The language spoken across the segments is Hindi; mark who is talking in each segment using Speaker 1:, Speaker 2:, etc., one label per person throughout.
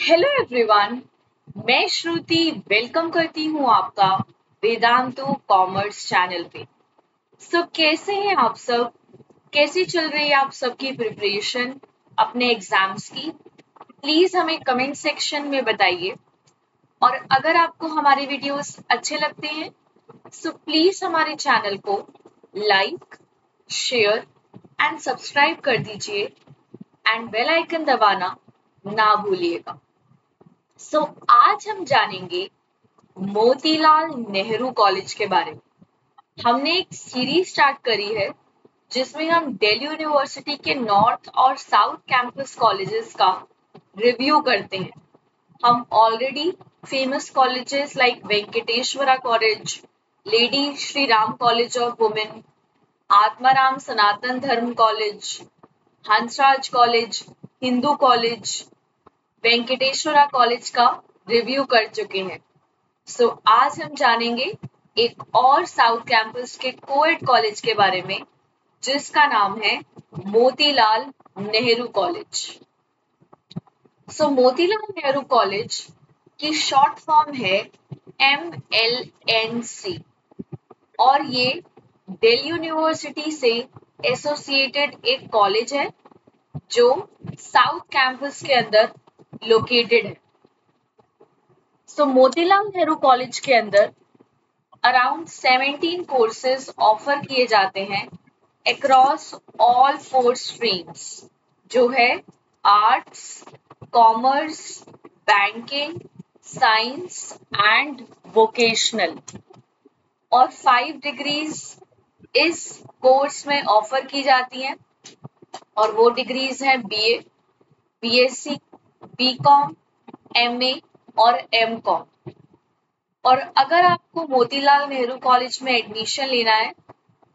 Speaker 1: हेलो एवरीवन मैं श्रुति वेलकम करती हूँ आपका वेदांतो कॉमर्स चैनल पे। सो so, कैसे हैं आप सब? कैसी चल रही है आप सबकी प्रिपरेशन अपने एग्ज़ाम्स की? प्लीज़ हमें कमेंट सेक्शन में बताइए। और अगर आपको हमारे वीडियोस अच्छे लगते हैं सो so प्लीज़ हमारे चैनल को लाइक शेयर एंड सब्सक्राइब कर दीजिए। एंड बेल आइकन दबाना ना भूलिएगा। सो so, आज हम जानेंगे मोतीलाल नेहरू कॉलेज के बारे में। हमने एक सीरीज़ स्टार्ट करी है जिसमें हम दिल्ली यूनिवर्सिटी के नॉर्थ और साउथ कैंपस कॉलेजेस का रिव्यू करते हैं। हम already famous colleges like Venkateswara college Lady Shri Ram college of women Atmaram Sanatan Dharma college Hansraj college Hindu college Venkateswara college का रिव्यू कर चुके हैं। सो so, आज हम जानेंगे एक और साउथ कैंपस के कोएड कॉलेज के बारे में जिसका नाम है Motilal Nehru college so so, Motilal Nehru college की शॉर्ट फॉर्म है एम एल एन सी और ये दिल्ली यूनिवर्सिटी से एसोसिएटेड एक कॉलेज है जो साउथ कैंपस के अंदर लोकेटेड है। सो मोतीलाल नेहरू कॉलेज के अंदर अराउंड 17 कोर्सेज ऑफ़र किए जाते हैं अक्रॉस ऑल फोर स्ट्रीम्स जो है arts commerce banking science and vocational और फाइव डिग्रीज इस कोर्स में ऑफ़र की जाती हैं। और वो डिग्रीज हैं BA BSc B com M A और एम कॉम और अगर आपको मोतीलाल नेहरू कॉलेज में एडमिशन लेना है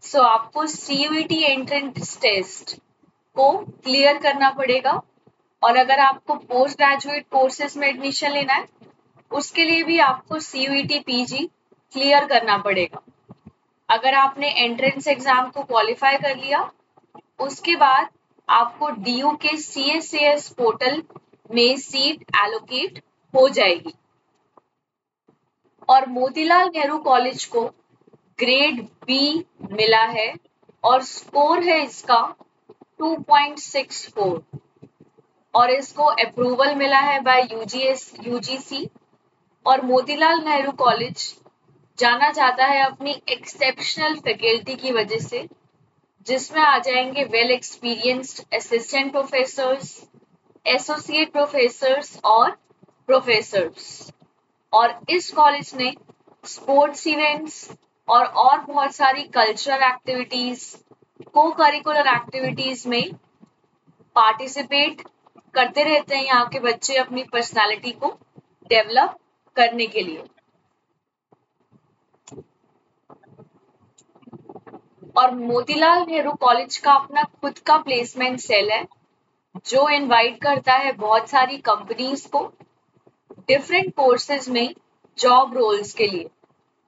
Speaker 1: सो आपको सीयूईटी एंट्रेंस टेस्ट को क्लियर करना पड़ेगा। और अगर आपको पोस्ट ग्रेजुएट कोर्सेज में एडमिशन लेना है, उसके लिए भी आपको सीयूईटी पीजी क्लियर करना पड़ेगा। अगर आपने एंट्रेंस एग्ज़ाम को क्वालिफाई कर लिया, उसके बाद आपको डीयू के सी पोर्टल में सीट एलोकेट हो जाएगी। और मोतीलाल नेहरू कॉलेज को ग्रेड बी मिला है और स्कोर है इसका 2.64 और इसको अप्रूवल मिला है बाय यूजीएस यूजीसी और मोतीलाल नेहरू कॉलेज जाना जाता है अपनी एक्सेप्शनल फैकल्टी की वजह से, जिसमें आ जाएँगे well experienced assistant professors associate professors और प्रोफेसर्स और इस कॉलेज ने स्पोर्ट्स इवेंट्स और और बहुत सारी cultural activities cocurricular activities में पार्टिसिपेट करते रहते हैं यहाँ के बच्चे अपनी पर्सनालिटी को डेवलप करने के लिए। और मोतीलाल नेहरू कॉलेज का अपना खुद का प्लेसमेंट सेल है। जो इनवाइट करता है बहुत सारी कंपनीज़ को डिफरेंट कोर्सेज में जॉब रोल्स के लिए।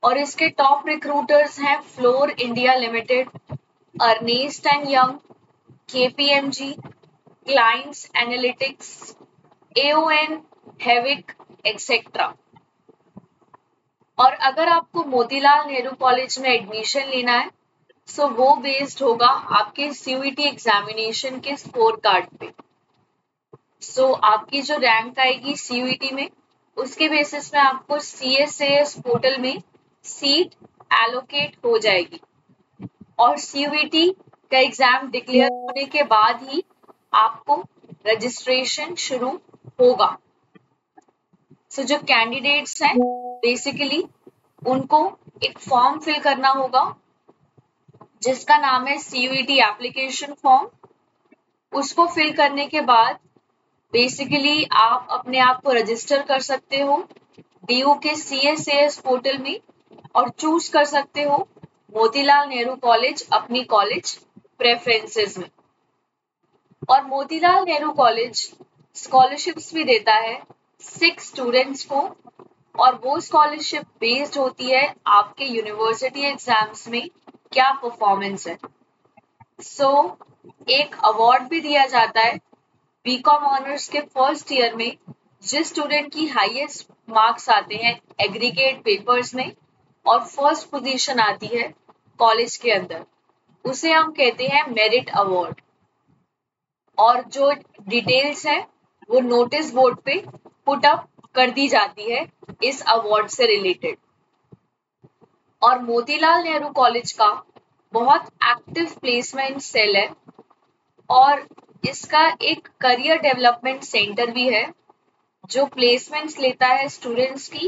Speaker 1: और इसके टॉप रिक्रूटर्स हैं Fluor India limited Ernst and Young KPMG clients analytics AON Hewitt etcetera और अगर आपको मोतीलाल नेहरू कॉलेज में एडमिशन लेना है सो so वो बेस्ड होगा आपके सीयूईटी एग्जामिनेशन के स्कोर कार्ड पे। सो so, आपकी जो रैंक आएगी सीयूईटी में उसके बेसिस में आपको सी एस पोर्टल में सीट एलोकेट हो जाएगी। और सीयूईटी का एग्ज़ाम डिक्लेयर होने के बाद ही आपको रजिस्ट्रेशन शुरू होगा। सो so, जो कैंडिडेट्स हैं बेसिकली उनको एक फॉर्म फिल करना होगा जिसका नाम है सीयूईटी एप्लीकेशन फॉर्म उसको फिल करने के बाद बेसिकली आप अपने आप को रजिस्टर कर सकते हो डीयू के सी एस एस पोर्टल में और चूज़ कर सकते हो मोतीलाल नेहरू कॉलेज अपनी कॉलेज प्रेफरेंसेस में। और मोतीलाल नेहरू कॉलेज स्कॉलरशिप्स भी देता है सिक्स स्टूडेंट्स को और वो स्कॉलरशिप बेस्ड होती है आपके यूनिवर्सिटी एग्ज़ाम्स में। क्या परफॉर्मेंस है? सो so, एक अवार्ड भी दिया जाता है बीकॉम ऑनर्स के फ़र्स्ट ईयर में जिस स्टूडेंट की हाईएस्ट मार्क्स आते हैं एग्रीगेट पेपर्स में और फ़र्स्ट पोजीशन आती है कॉलेज के अंदर उसे हम कहते हैं मेरिट अवार्ड और जो डिटेल्स है वो नोटिस बोर्ड पे पुट अप कर दी जाती है इस अवार्ड से रिलेटेड और मोतीलाल नेहरू कॉलेज का बहुत एक्टिव प्लेसमेंट सेल है और इसका एक करियर डेवलपमेंट सेंटर भी है, जो प्लेसमेंट्स लेता है स्टूडेंट्स की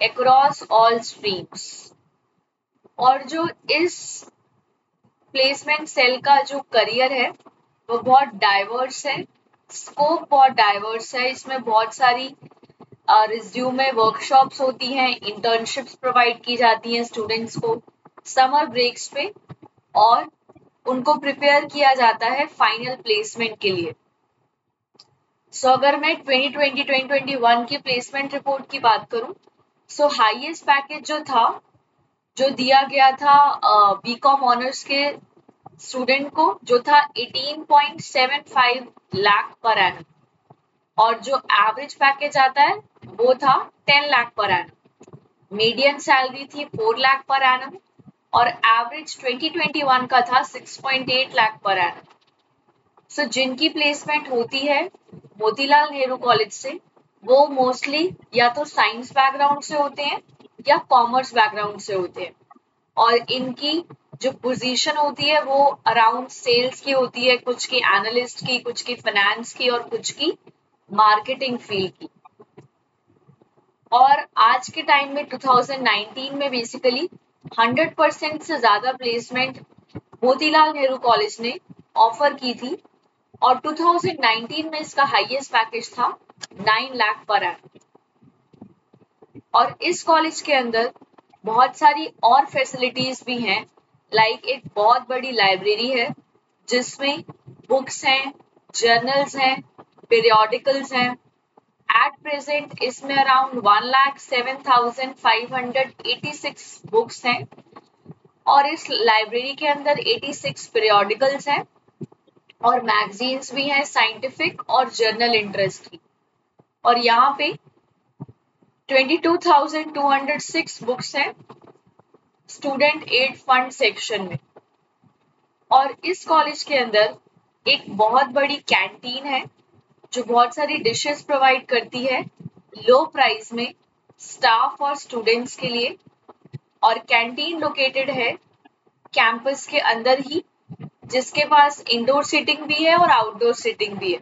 Speaker 1: अक्रॉस ऑल स्ट्रीम्स और जो इस प्लेसमेंट सेल का जो करियर है, वो बहुत डाइवर्स है स्कोप बहुत डाइवर्स है, इसमें बहुत सारी रिज्यूमे वर्कशॉप्स होती हैं इंटर्नशिप्स प्रोवाइड की जाती हैं स्टूडेंट्स को समर ब्रेक्स पे और उनको प्रिपेयर किया जाता है फाइनल प्लेसमेंट के लिए। सो so, अगर मैं 2020-2021 की प्लेसमेंट रिपोर्ट की बात करूँ सो हाईएस्ट पैकेज जो था जो दिया गया था बीकॉम uh, ऑनर्स के स्टूडेंट को जो था 18.75 लाख पर एनम और जो एवरेज पैकेज आता है वो था ten lakh per annum medium salary थी फोर लाख पर एनम और एवरेज 2021 का था 6.8 लाख पर एनम सो जिनकी प्लेसमेंट होती है मोतीलाल नेहरू कॉलेज से, वो मोस्टली या तो साइंस बैकग्राउंड से होते हैं या कॉमर्स बैकग्राउंड से होते हैं। और इनकी जो पोजीशन होती है वो अराउंड सेल्स की होती है, कुछ की एनालिस्ट की, कुछ की फाइनेंस की और कुछ की मार्केटिंग फ़ील्ड की। और आज के टाइम में 2019 में बेसिकली 100 परसेंट से ज़्यादा प्लेसमेंट मोतीलाल नेहरू कॉलेज ने ऑफ़र की थी और 2019 में इसका हाईएस्ट पैकेज था 9 लाख पर एन और इस कॉलेज के अंदर बहुत सारी और फैसिलिटीज़ भी हैं लाइक एक बहुत बड़ी लाइब्रेरी है, जिसमें बुक्स हैं जर्नल्स हैं पीरियोडिकल्स हैं एट प्रेजेंट इसमें around one lakh seven thousand five hundred eighty six books हैं और इस लाइब्रेरी के अंदर एटी सिक्स पीरियोडिकल्स हैं और मैगजीन्स भी हैं साइंटिफिक और जर्नल इंटरेस्ट की। और यहाँ पे 22,206 बुक्स हैं स्टूडेंट एड फंड सेक्शन में। और इस कॉलेज के अंदर एक बहुत बड़ी कैंटीन है जो बहुत सारी डिशेस प्रोवाइड करती है लो प्राइस में स्टाफ और स्टूडेंट्स के लिए, और कैंटीन लोकेटेड है कैंपस के अंदर ही, जिसके पास इंडोर सीटिंग भी है और आउटडोर सीटिंग भी है।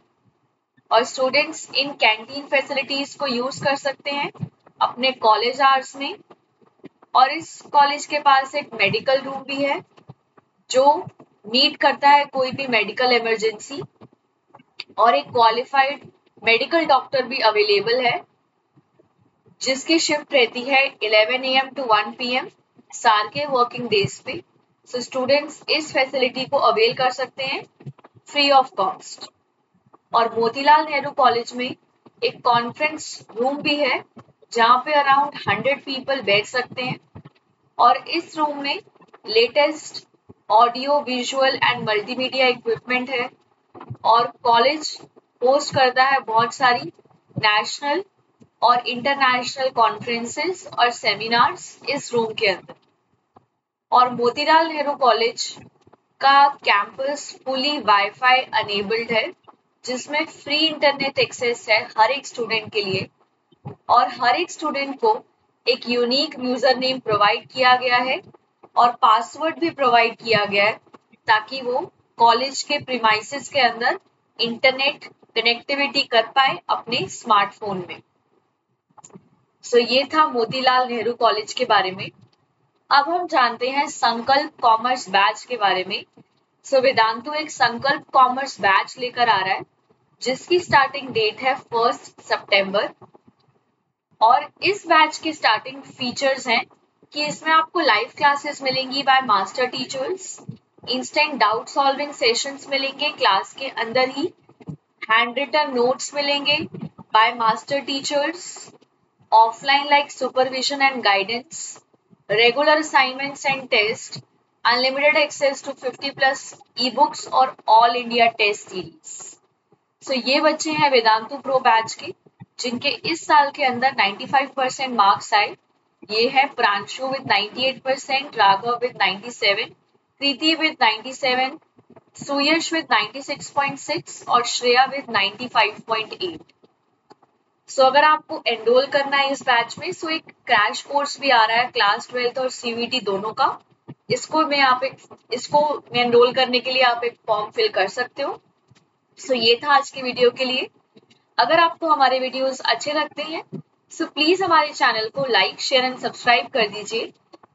Speaker 1: और स्टूडेंट्स इन कैंटीन फैसिलिटीज़ को यूज़ कर सकते हैं अपने कॉलेज आवर्स में, और इस कॉलेज के पास एक मेडिकल रूम भी है, जो मीट करता है कोई भी मेडिकल इमरजेंसी और एक क्वालिफाइड मेडिकल डॉक्टर भी अवेलेबल है, जिसकी शिफ्ट रहती है 11 एम टू 1 पीएम सार के वर्किंग डेज़ पे। सो स्टूडेंट्स इस फैसिलिटी को अवेल कर सकते हैं फ्री ऑफ़ कॉस्ट और मोतीलाल नेहरू कॉलेज में एक कॉन्फ्रेंस रूम भी है, जहाँ पे अराउंड 100 पीपल बैठ सकते हैं। और इस रूम में latest audio visual and multimedia equipment है। और कॉलेज होस्ट करता है बहुत सारी नेशनल और इंटरनेशनल कॉन्फ्रेंसेस और सेमिनार्स इस रूम के अंदर। और मोतीलाल नेहरू कॉलेज का कैंपस फुली वाईफाई अनेबल्ड है, जिसमें फ्री इंटरनेट एक्सेस है हर एक स्टूडेंट के लिए। और हर एक स्टूडेंट को एक यूनिक यूज़र नेम प्रोवाइड किया गया है और पासवर्ड भी प्रोवाइड किया गया है ताकि वो कॉलेज के प्रीमाइसिस के अंदर इंटरनेट कनेक्टिविटी कर पाए अपने स्मार्टफ़ोन में। सो so, ये था मोतीलाल नेहरू कॉलेज के बारे में। अब हम जानते हैं संकल्प कॉमर्स बैच के बारे में। सो so, वेदांतु एक संकल्प कॉमर्स बैच लेकर आ रहा है जिसकी स्टार्टिंग डेट है फ़र्स्ट सितंबर और इस बैच की स्टार्टिंग फीचर्स हैं कि इसमें आपको लाइव क्लासेस मिलेंगी by master teachers instant doubt solving sessions मिलेंगे क्लास के अंदर ही हैंड रिटन नोट्स मिलेंगे by master teachers offline like supervision and guidance regular assignments and test unlimited access to 50 plus e books और all India test series so ये बच्चे हैं वेदांतु प्रो बैच के, जिनके इस साल के अंदर 95 परसेंट मार्क्स आए। ये है Pranshu with 98 percent Raghav with 97 Preeti with 97 Suyash with 96.6 और श्रेया विद 95.8 सो so, अगर आपको एनरोल करना है इस बैच में सो so एक क्रैश कोर्स भी आ रहा है क्लास ट्वेल्थ और सीवीटी दोनों का। इसको मैं आप एक इसको मैं एनरोल करने के लिए आप एक फॉर्म फिल कर सकते हो। सो so, ये था आज की वीडियो के लिए। अगर आपको हमारे वीडियोस अच्छे लगते हैं सो so प्लीज़ हमारे चैनल को लाइक शेयर एंड सब्सक्राइब कर दीजिए।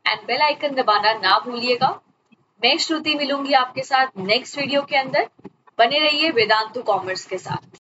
Speaker 1: एंड बेल आइकन दबाना ना भूलिएगा। मैं श्रुति मिलूँगी आपके साथ नेक्स्ट वीडियो के अंदर। बने रहिए वेदांतु कॉमर्स के साथ।